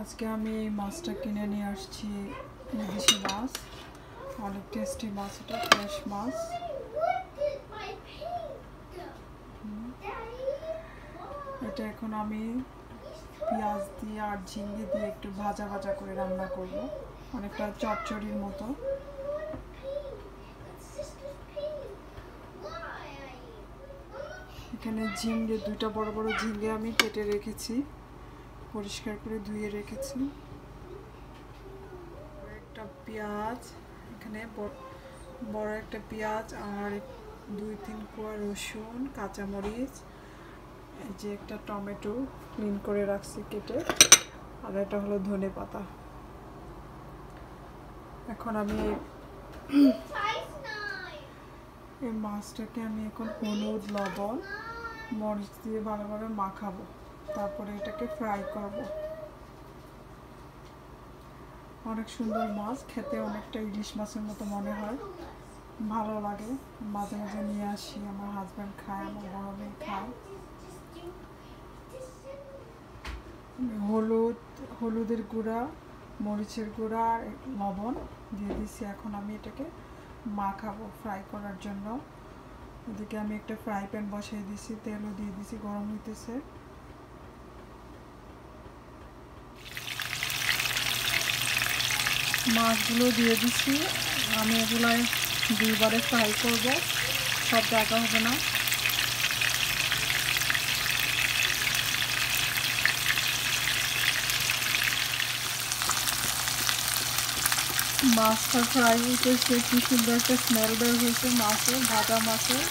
আজকে আমি এই মাছটা কিনে নিয়ে আসছি ইলিশি মাছ, অনেক টেস্টি মাছ এটা ফ্রেশ মাছ। এটা এখন আমি পেঁয়াজ দিয়ে আর ঝিঙ্গে দিয়ে একটু ভাজা ভাজা করে রান্না করব, অনেকটা চচ্চড়ির মতো। এখানে ঝিঙ্গে, দুইটা বড় বড় ঝিঙ্গে আমি কেটে রেখেছি। পরিষ্কার করে ধুয়ে রেখেছি একটা পেঁয়াজ, এখানে বড় একটা পেঁয়াজ আর দুই তিন কোয়া রসুন, কাঁচামরিচ, এই যে একটা টমেটো ক্লিন করে রাখছি কেটে, আর এটা হলো ধনে পাতা। এখন আমি এই মাছটাকে আমি এখন হলুদ, লবণ, মরিচ দিয়ে ভালোভাবে মাখাবো। তারপরে এটাকে ফ্রাই করব। অনেক সুন্দর মাছ, খেতে অনেকটা ইলিশ মাছের মতো মনে হয়। ভালো লাগে, মাঝে মাঝে নিয়ে আসি, আমার হাজব্যান্ড খায়, আমার বড় মেয়ে খায়। হলুদ, হলুদের গুঁড়া, মরিচের গুঁড়া আর লবণ দিয়ে দিচ্ছি এখন আমি এটাকে মাখাবো ফ্রাই করার জন্য। ওদিকে আমি একটা ফ্রাই প্যান বসিয়ে দিছি, তেলও দিয়ে দিছি, গরম হইতেছে। মাছগুলো দিয়ে দিচ্ছি। আমি এগুলাই দুইবারে ফ্রাই করব। সব জায়গা হবে না। মাছটা ফ্রাই হইতেছে, কি সুন্দর একটা স্মেল বের হয়েছে মাছের, ভাজা মাছের।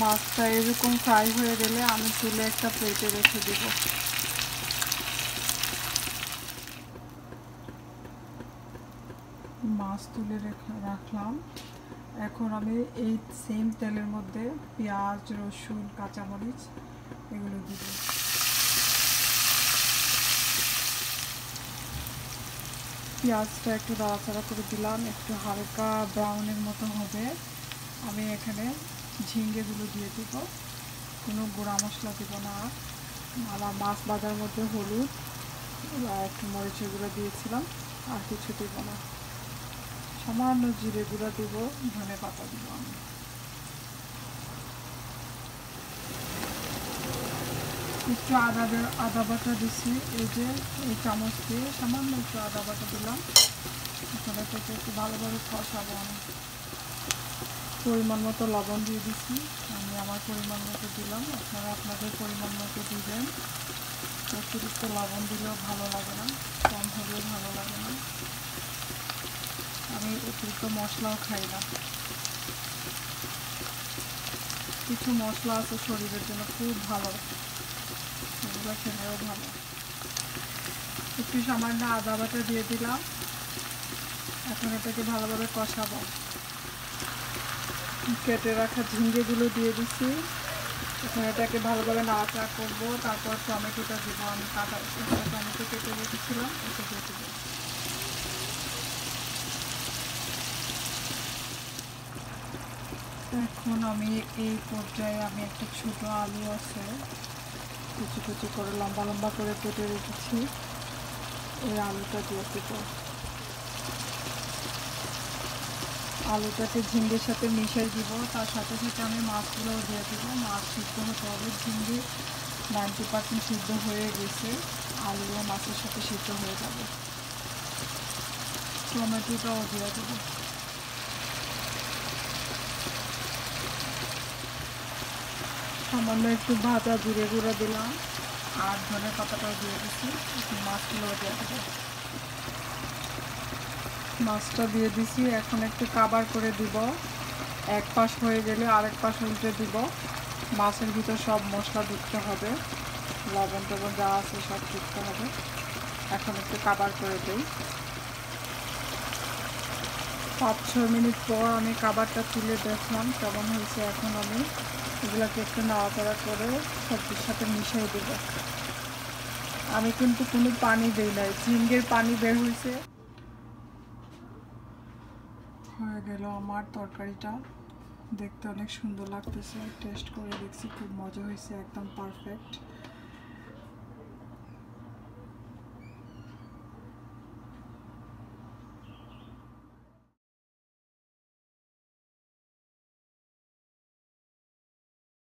মাছটা এরকম ফ্রাই হয়ে গেলে আমি তুলে একটা প্লেটে রেখে দেব। মাছ তুলে রেখে রাখলাম। এখন আমি এই সেম তেলের মধ্যে পেঁয়াজ, রসুন, কাঁচামরিচ এগুলো দিব। পেঁয়াজটা একটু নাড়াচাড়া করে দিলাম, একটু হালকা ব্রাউনের মতো হবে। আমি এখানে ঝিঙ্গেগুলো দিয়ে দিব। কোনো গুঁড়া মশলা দিব না। আমার মাছ বাজার মধ্যে হলুদ একটু মরিচের গুঁড়ো দিয়েছিলাম, আর কিছু দেবো না। সামান্য জিরে গুঁড়া দিব, ধনে পাতা দিব আমি। একটু আদা আদা বাটা দিছি, এই যে এই চামচ দিয়ে সামান্য একটু আদা বাটা দিলাম। এখন একটু ভালোভাবে কষাবো আমি। পরিমাণ মতো লবণ দিয়ে দিচ্ছি আমি আমার পরিমাণ মতো দিলাম। আপনারা আপনাদের পরিমাণ মতো দিবেন। অতিরিক্ত লবণ দিলেও ভালো লাগে না, কম হলেও ভালো লাগে না। আমি অতিরিক্ত মশলাও খাই না। কিছু মশলা আছে শরীরের জন্য খুব ভালো এগুলো খেলেও ভালো। একটু সামান্য আদা বাটা দিয়ে দিলাম। এখন এটাকে ভালোভাবে কষাবো। কেটে রাখা ঝিঙ্গেগুলো দিয়ে দিচ্ছি এখন এটাকে ভালোভাবে নাড়াচাড়া করব। তারপর টমেটোটা দেবো আমি কাটা টমেটো কেটে রেখেছিলাম এটা দিয়ে দেবো। এখন আমি এই পর্যায়ে আমি একটা ছোট আলু আছে, কুচি কুচি করে লম্বা লম্বা করে কেটে রেখেছি। এই আলুটা দিয়ে দেবো। আলুটাকে ঝিঙ্গের সাথে মিশিয়ে দিব। তার সাথে সাথে আমি মাছগুলোও দিয়ে দেবো। মাছ সিদ্ধ হতে হবে। ঝিঙ্গে নাইনটি পার্সেন্ট সিদ্ধ হয়ে গেছে। আলুও মাছের সাথে সিদ্ধ হয়ে যাবে। টমেটোটাও দিয়ে দেবো। সামান্য একটু ভাজা জিরে গুঁড়ো দিলাম। আর ধনে পাতাটাও দিয়ে দিচ্ছি। মাছগুলোও দিয়ে দেবো। মাছটা দিয়ে দিছি। এখন একটু কাবার করে দিব। এক পাশ হয়ে গেলে আরেক পাশ উল্টে দিব। মাছের ভিতর সব মশলা দিতে হবে। লবণ টবণ যা আছে সব দিতে হবে। এখন একটু কাবার করে দিই। পাঁচ, ছয় মিনিট পর আমি কাবারটা তুলে দেখলাম, কেমন হয়েছে এখন আমি। এগুলোকে একটু নাড়াচাড়া করে সবজির সাথে মিশিয়ে দেব। আমি কিন্তু কোনো পানি দিই নাই, ঝিঙ্গের পানি বের হয়েছে। হয়ে গেল আমার তরকারিটা। দেখতে অনেক সুন্দর লাগতেছে। টেস্ট করে দেখছি, খুব মজা হয়েছে, একদম পারফেক্ট